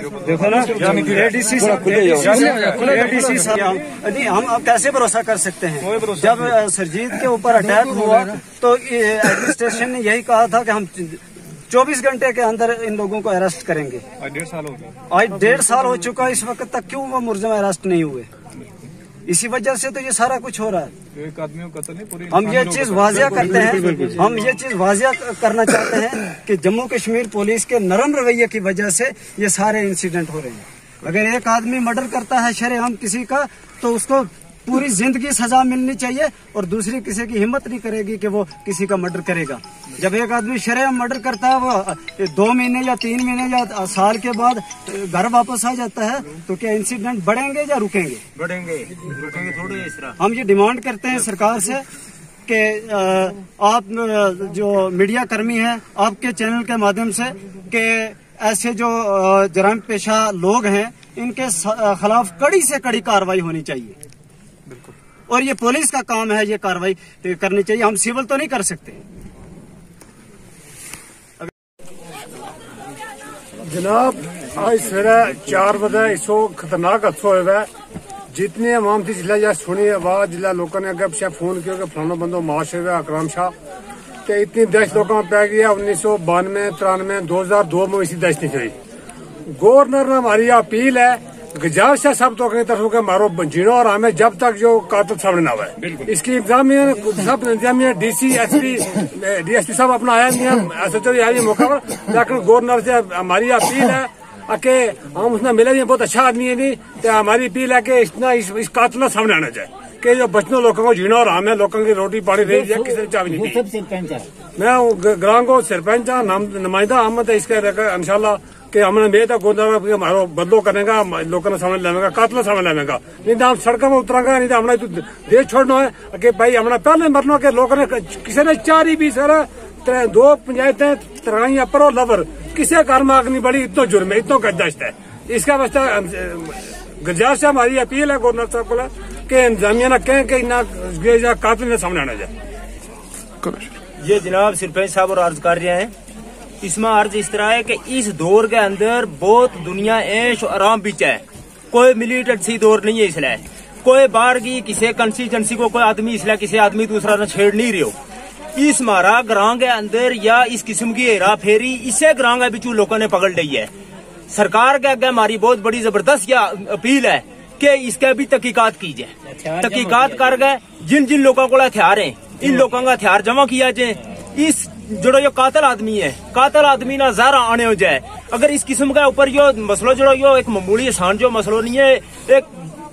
हो देखो ना एडीसी एडीसी साहब नहीं। हम अब कैसे भरोसा कर सकते हैं? जब सरजीत के ऊपर अटैक हुआ तो एडमिनिस्ट्रेशन ने यही कहा था कि हम 24 घंटे के अंदर इन लोगों को अरेस्ट करेंगे। आज डेढ़ साल हो गया। आज डेढ़ साल हो चुका इस वक्त तक क्यों वो मुर्जम अरेस्ट नहीं हुए? इसी वजह से तो ये सारा कुछ हो रहा है। एक आदमी कत्ल नहीं पूरी हम ये चीज़ वाजिया करते हैं। हम ये चीज़ वाजिया करना चाहते हैं कि जम्मू कश्मीर पुलिस के नरम रवैये की वजह से ये सारे इंसिडेंट हो रहे हैं। अगर एक आदमी मर्डर करता है शरेआम किसी का तो उसको पूरी ज़िंदगी सजा मिलनी चाहिए और दूसरी किसी की हिम्मत नहीं करेगी कि वो किसी का मर्डर करेगा। जब एक आदमी शरेआम मर्डर करता है वो दो महीने या तीन महीने या साल के बाद घर वापस आ जाता है तो क्या इंसिडेंट बढ़ेंगे या रुकेंगे? बढ़ेंगे। रुकेंगे थोड़े इस तरह। हम ये डिमांड करते हैं सरकार से कि आप जो मीडिया कर्मी हैं आपके चैनल के माध्यम से कि ऐसे जो जराम पेशा लोग हैं इनके खिलाफ कड़ी से कड़ी कार्रवाई होनी चाहिए। और ये पुलिस का काम है, ये कार्रवाई करनी चाहिए। हम सिविल तो नहीं कर सकते। जनाब, आज सवेरे चार बजे इसो खतरनाक हादसा है जितने अवाम थी जिला या सुनी आवाज़, जिला लोगों ने अगे पिछे फ़ोन किया कि फलाना बंदो माश है अकराम शाह। ते इतनी दहशत लोगों पै गई है, उन्नीस सौ बानवे, तिरानवे, दो हज़ार दो में इसी दहशत हुई गवर्नर ने हमारी अपील है गुजारिश है सब तो अपनी तरफ़ के मारो जीनो और हमें जब तक जो कातल सामने ना आए। इसकी इंतजामिया सब इंतजामिया डी डीसी एसपी डीएसपी साहब अपना आया नहीं है। एस एच ओ आया नहीं मौका पर। लेकिन गवर्नर से हमारी अपील है कि हम उसने मिले नहीं बहुत अच्छा आदमी है नहीं तो हमारी अपील है कि इतना इस, इस कातल ना सामने आना चाहिए। कि जो बचनों लोगों को जीना और हमें लोगों की रोटी पानी रही है किसी ने भी नहीं मैं ग्राम को सरपंच हाँ नाम नुमाइंदा अहमद है इसके इंशाल्लाह कि हमने है गोदा कि हमारा बदलो करेगा लोगों ने समझ लेगा कातल समझ लेगा नहीं तो हम सड़कों में उतरांगा नहीं तो हमने तो देश छोड़ना है कि भाई हमने पहले मरना कि लोगों ने किसी ने चार ही भी सर त्रै- दो पंचायतें तराई अपर और लवर किसी घर में आग नहीं बढ़ी इतना जुर्म है इतना गदश्त है। इसका वास्ते गुजारिश है हमारी अपील है गवर्नर साहब को कि इंतजामिया ने कहें कि इन्ना ये कातल ने सामने आना जाए। ये जनाब सरपंच साहब और अर्ज़ कर रहे हैं। इसमें अर्ज़ इस तरह है कि इस दौर के अंदर बहुत दुनिया ऐश और आराम बिच है। कोई मिलिटेंसी दौर नहीं है इसलिए। कोई बाहर की किसी कंस्टिट्यूंसी को कोई आदमी इसलिए किसी आदमी दूसरा ने छेड़ नहीं रहे हो। इस मारा ग्रां के अंदर या इस किस्म की हेरा फेरी इसे ग्रां के बिचू लोगों ने पकड़ ली है। सरकार के आगे हमारी बहुत बड़ी ज़बरदस्त यह अपील है कि इसके भी तहकीकात की जाए तहकीकात कर गए जिन जिन लोगों को हथियार है इन लोगों का हथियार जमा किया जाए। इस जो यो कातल आदमी है। कातल आदमी ना जहरा आने हो जाए। अगर इस किस्म का ऊपर यो मसलो जो यो एक मामूली आसान जो मसलो नहीं है, एक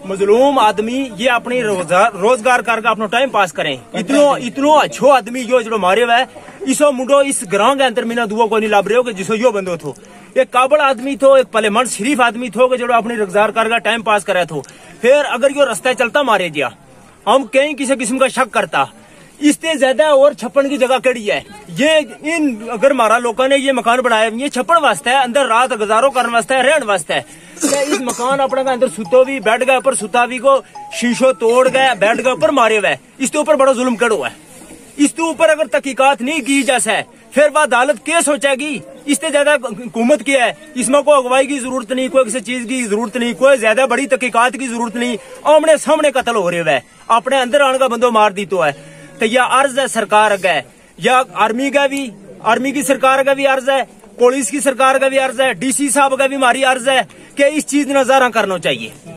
मजलूम आदमी ये अपनी रोज़गार करके अपना टाइम पास करें। इतनो इतनो अच्छो आदमी यो जो मारे हुआ है। इसो मुंडो इस ग्रां के अंदर मीना दुआ को नहीं लाभ रहे हो कि जिसो यो बंदो थो। एक काबल आदमी थो, एक पलेमन शरीफ आदमी थो जो अपनी रोज़गार करके टाइम पास करे थो। फिर अगर यो रास्ता चलता मारे गया, हम कहीं किसी किस्म का शक करता इससे ज़्यादा और छप्पन की जगह कड़ी है। ये इन, अगर हमारा लोगों ने ये मकान बनाया, ये छप्पन वास्ते है, अंदर रात गुजारो करने वास्ते है, रहने वास्ते है। इस मकान अपने के अंदर सुतो भी बेड के ऊपर सुता भी को शीशो तोड़ गए बेड के ऊपर मारे हुए। इसके ऊपर बड़ा जुल्म कड़ो है। इसके ऊपर अगर तहकीकात नहीं की जैसे फिर वह अदालत क्या सोचेगी? इससे ज़्यादा हुकूमत क्या है? इसमें कोई अगवाई की ज़रूरत नहीं, कोई किसी चीज़ की ज़रूरत नहीं, कोई ज़्यादा बड़ी तहकीकात की ज़रूरत नहीं। आमने सामने कत्ल हो रहे है। अपने अंदर आने का बंदो मार दी तो है। तो यह अर्ज़ है सरकार अगे या आर्मी का भी आर्मी की सरकार का भी अर्ज़ है, पुलिस की सरकार का भी अर्ज़ है, डीसी साहब का भी हमारी अर्ज़ है कि इस चीज़ नज़ारा करना चाहिए।